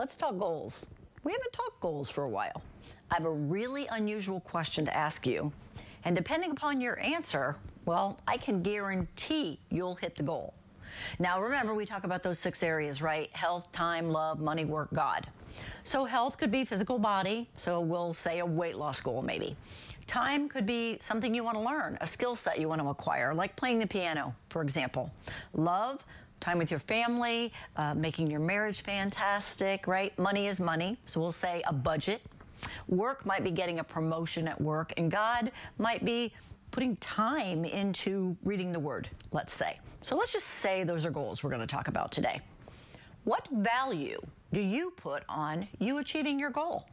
Let's talk goals. We haven't talked goals for a while. I have a really unusual question to ask you. And depending upon your answer, well, I can guarantee you'll hit the goal. Now, remember, we talk about those six areas, right? Health, time, love, money, work, God. So, health could be physical body. So, we'll say a weight loss goal, maybe. Time could be something you want to learn, a skill set you want to acquire, like playing the piano, for example. Love, time with your family, uh, making your marriage fantastic, right? Money is money. So, we'll say a budget. Work might be getting a promotion at work, and God might be putting time into reading the word, let's say. So let's just say those are goals we're going to talk about today. What value do you put on you achieving your goal?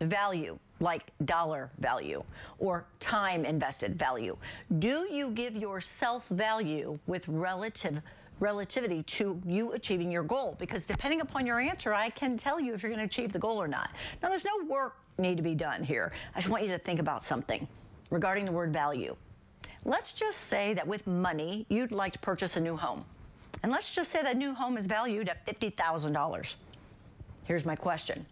Value, like dollar value or time invested value. Do you give yourself value with relative relativity to you achieving your goal? Because depending upon your answer, I can tell you if you're going to achieve the goal or not. Now, there's no work need to be done here. I just want you to think about something regarding the word value. Let's just say that with money, you'd like to purchase a new home. And let's just say that new home is valued at $50,000. Here's my question.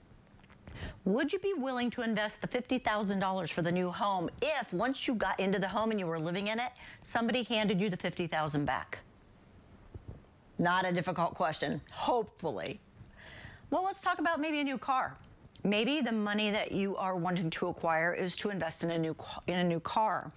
Would you be willing to invest the $50,000 for the new home if once you got into the home and you were living in it, somebody handed you the 50,000 back? Not a difficult question, hopefully. Well, let's talk about maybe a new car. Maybe the money that you are wanting to acquire is to invest in a new in a new car.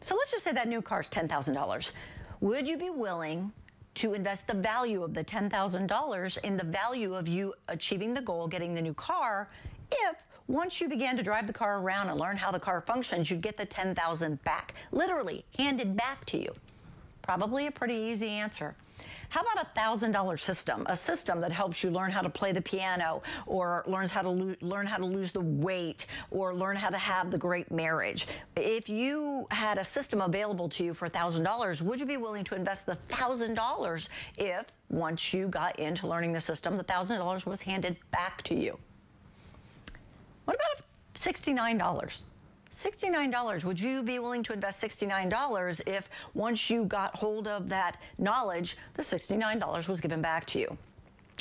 So let's just say that new car is $10,000. Would you be willing to invest the value of the $10,000 in the value of you achieving the goal, getting the new car, if once you began to drive the car around and learn how the car functions, you'd get the 10,000 back, literally handed back to you? Probably a pretty easy answer. How about a $1,000 system, a system that helps you learn how to play the piano or learns how to learn how to lose the weight or learn how to have the great marriage? If you had a system available to you for a $1,000, would you be willing to invest the $1,000 if once you got into learning the system, the $1,000 was handed back to you? What about $69? $69. Would you be willing to invest $69 if once you got hold of that knowledge, the $69 was given back to you?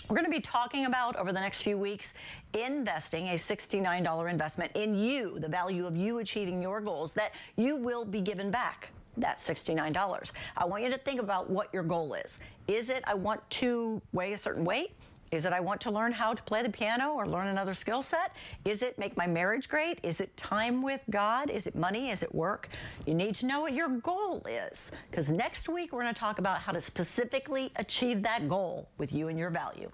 We're going to be talking about over the next few weeks investing a $69 investment in you, the value of you achieving your goals that you will be given back. That's $69. I want you to think about what your goal is. Is it I want to weigh a certain weight? Is it I want to learn how to play the piano or learn another skill set? Is it make my marriage great? Is it time with God? Is it money? Is it work? You need to know what your goal is because next week we're going to talk about how to specifically achieve that goal with you and your value.